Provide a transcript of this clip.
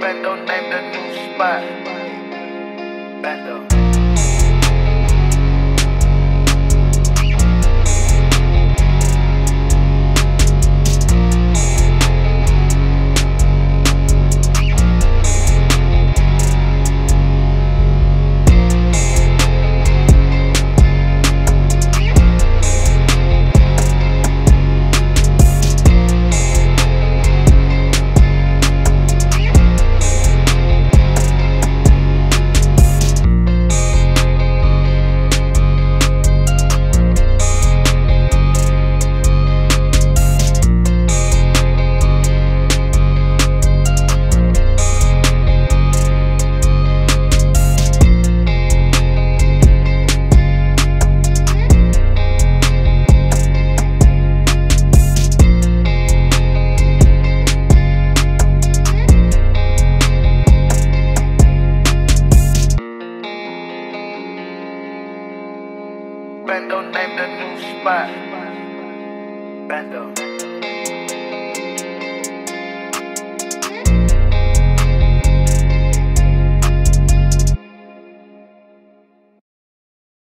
Bendo named the new spot. Bendo. Bendo named the new spot. Bendo.